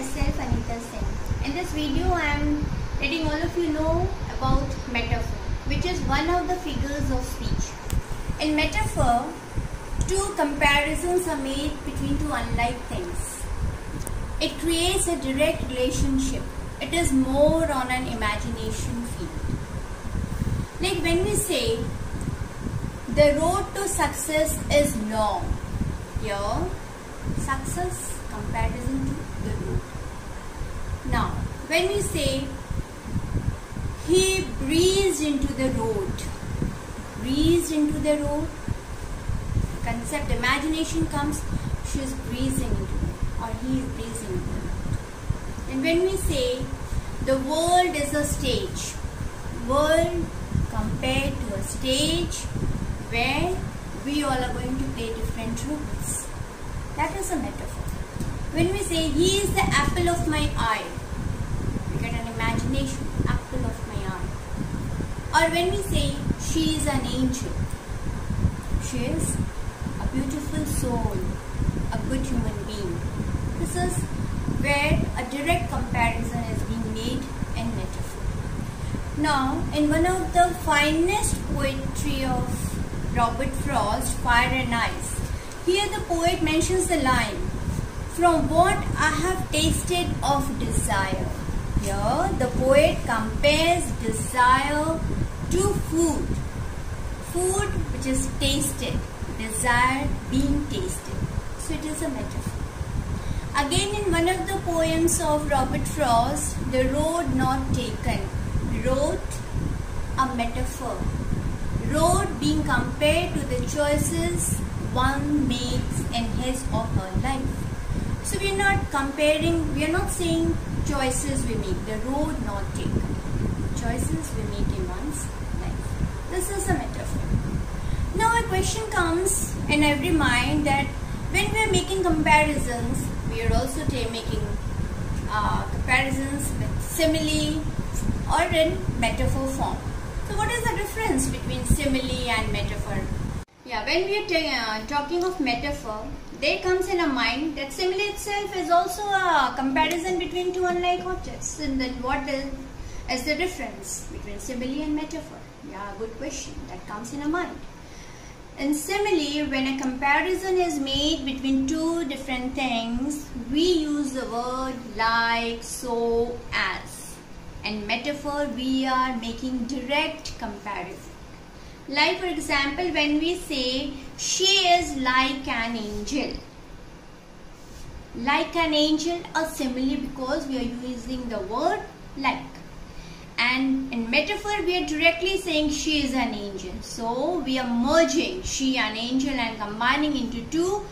myself Anita Singh. In this video I am letting all of you know about metaphor which is one of the figures of speech. In metaphor, two comparisons are made between two unlike things. It creates a direct relationship. It is more on an imagination field. Like when we say the road to success is long. Here, success comparison to the road. Now, when we say he breezed into the road, breezed into the road, concept imagination comes, she is breezing into or he is breezing into. And when we say the world is a stage, world compared to a stage where we all are going to play different roles. That is a metaphor. When we say he is the apple of my eye, imagination, apple of my eye. Or when we say she is an angel, she is a beautiful soul, a good human being. This is where a direct comparison is being made in metaphor. Now, in one of the finest poetry of Robert Frost, Fire and Ice, here the poet mentions the line, from what I have tasted of desire. Here the poet compares desire to food. Food which is tasted, desire being tasted. So it is a metaphor. Again in one of the poems of Robert Frost, The Road Not Taken, wrote a metaphor. Road being compared to the choices one makes in his or her life. So we are not comparing, we are not saying choices we make, the road not taken. Choices we make in one's life. This is a metaphor. Now a question comes in every mind that when we are making comparisons, we are also making uh, comparisons with simile or in metaphor form. So what is the difference between simile and metaphor? Yeah, when we are uh, talking of metaphor, there comes in a mind that simile itself is also a comparison between two unlike objects. And then what is, the difference between simile and metaphor? Yeah, good question. That comes in a mind. In simile, when a comparison is made between two different things, we use the word like, so, as. And metaphor, we are making direct comparison. Like for example, when we say, she is like an angel. Like an angel, a simile because we are using the word like. And in metaphor we are directly saying she is an angel. So we are merging she an angel and combining into two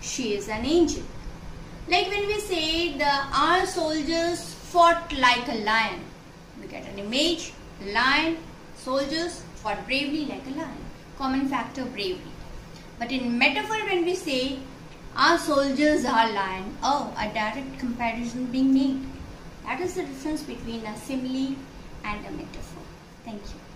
she is an angel. Like when we say the our soldiers fought like a lion. We get an image lion soldiers fought bravely like a lion common factor bravery but in metaphor when we say our soldiers are lion oh a direct comparison being made that is the difference between a simile and a metaphor. Thank you.